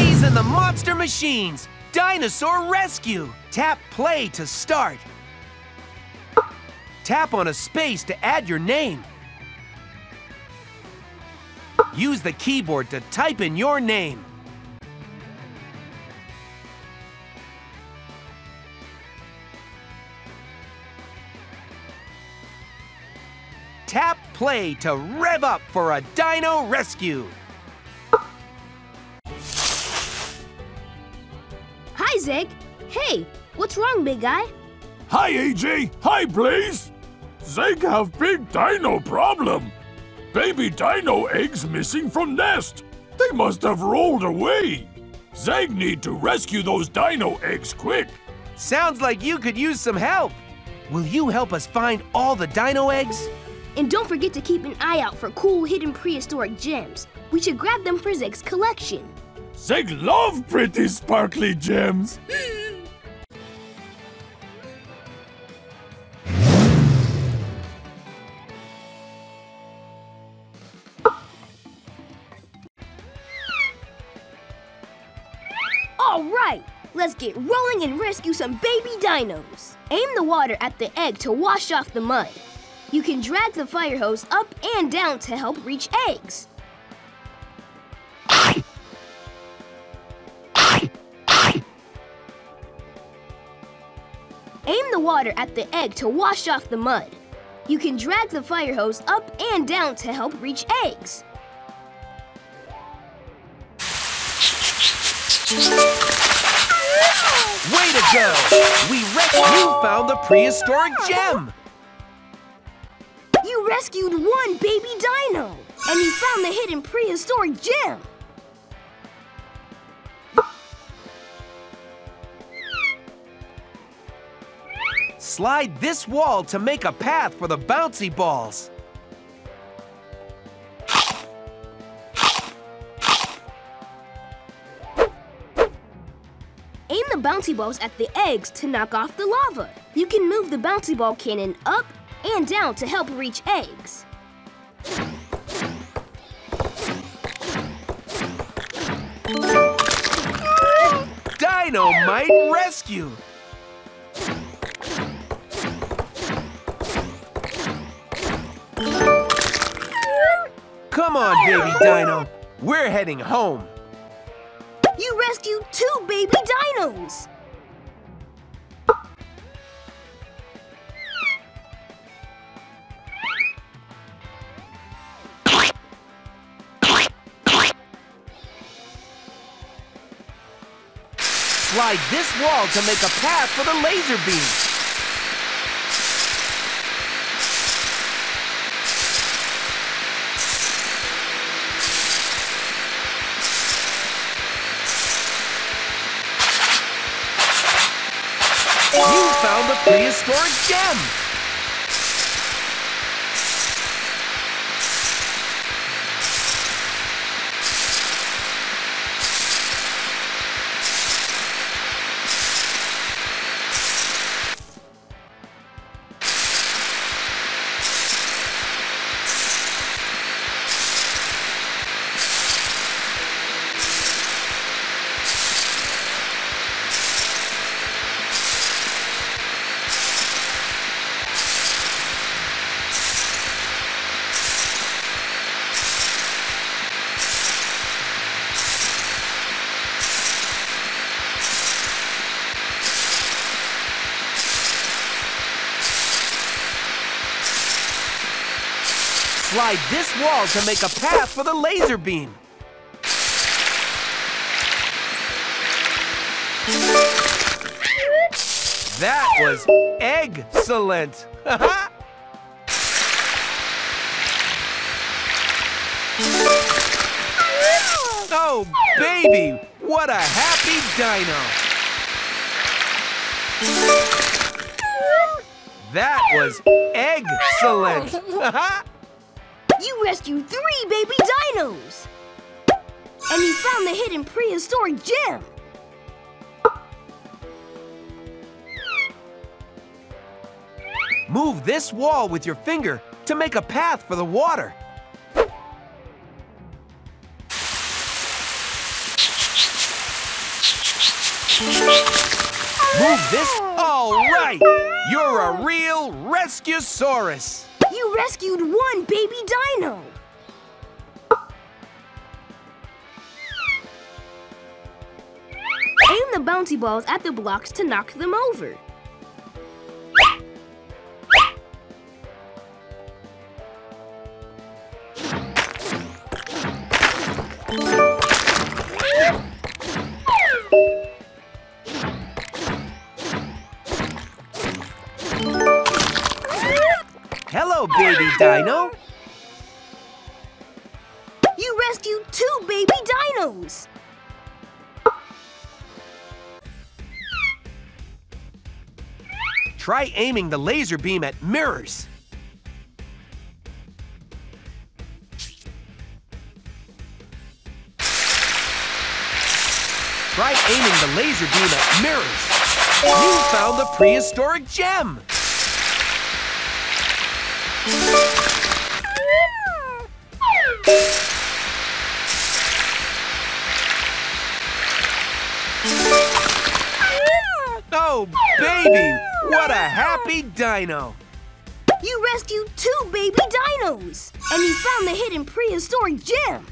Blaze and the Monster Machines! Dinosaur Rescue! Tap play to start. Tap on a space to add your name. Use the keyboard to type in your name. Tap play to rev up for a dino rescue. Hi, Zeg. Hey, what's wrong, big guy? Hi, AJ. Hi, Blaze. Zeg have big dino problem. Baby dino eggs missing from nest. They must have rolled away. Zeg need to rescue those dino eggs quick. Sounds like you could use some help. Will you help us find all the dino eggs? And don't forget to keep an eye out for cool hidden prehistoric gems. We should grab them for Zeg's collection. Zeg love pretty sparkly gems. All right, let's get rolling and rescue some baby dinos. Aim the water at the egg to wash off the mud. You can drag the fire hose up and down to help reach eggs. Aim the water at the egg to wash off the mud. You can drag the fire hose up and down to help reach eggs. Way to go! We res- you found the prehistoric gem! You rescued one baby dino, and you found the hidden prehistoric gem. Slide this wall to make a path for the bouncy balls. Aim the bouncy balls at the eggs to knock off the lava. You can move the bouncy ball cannon up and down to help reach eggs. Dynamite Rescue! Come on, baby dino. We're heading home. You rescued two baby dinos. Slide this wall to make a path for the laser beam. You the prehistoric Slide this wall to make a path for the laser beam. That was excellent! oh, baby! What a happy dino! That was excellent! You rescued three baby dinos. And you found the hidden prehistoric gem. Move this wall with your finger to make a path for the water. Move this? All right! You're a real Rescuesaurus! You rescued one baby dino! Aim the bouncy balls at the blocks to knock them over. Hello, baby dino! You rescued two baby dinos! Try aiming the laser beam at mirrors. Try aiming the laser beam at mirrors. You found the prehistoric gem! Oh, baby! What a happy dino! You rescued two baby dinos! And you found the hidden prehistoric gem!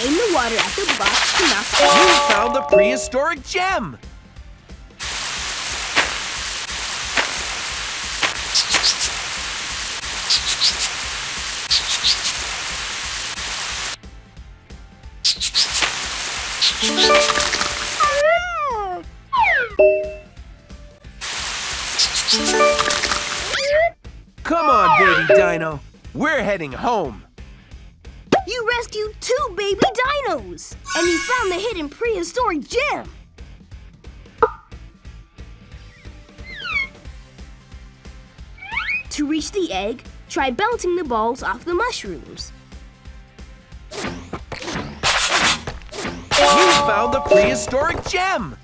Aim the water at the box to knock it You found the prehistoric gem! Come on, baby dino. We're heading home. You rescued two baby dinos! And you found the hidden prehistoric gem! To reach the egg, try bouncing the balls off the mushrooms. Found the prehistoric gem!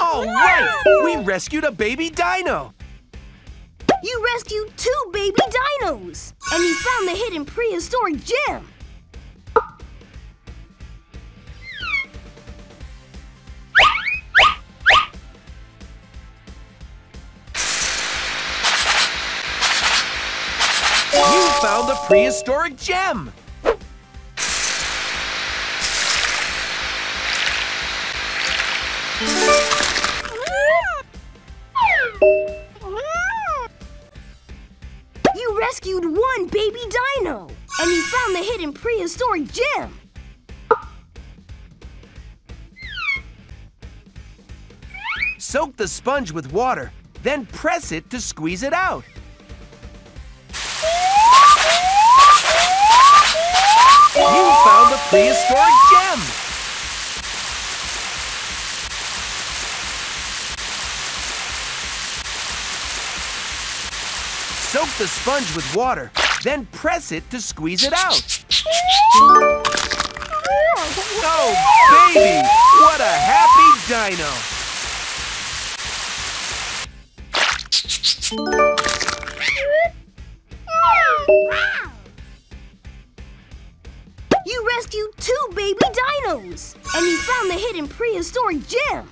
All right! We rescued a baby dino! You rescued two baby dinos! And you found the hidden prehistoric gem! The prehistoric gem! You rescued one baby dino! And you found the hidden prehistoric gem! Soak the sponge with water, then press it to squeeze it out. The prehistoric gem! Soak the sponge with water, then press it to squeeze it out. Oh, baby! What a happy dino! You rescued two baby dinos! And you found the hidden prehistoric gem!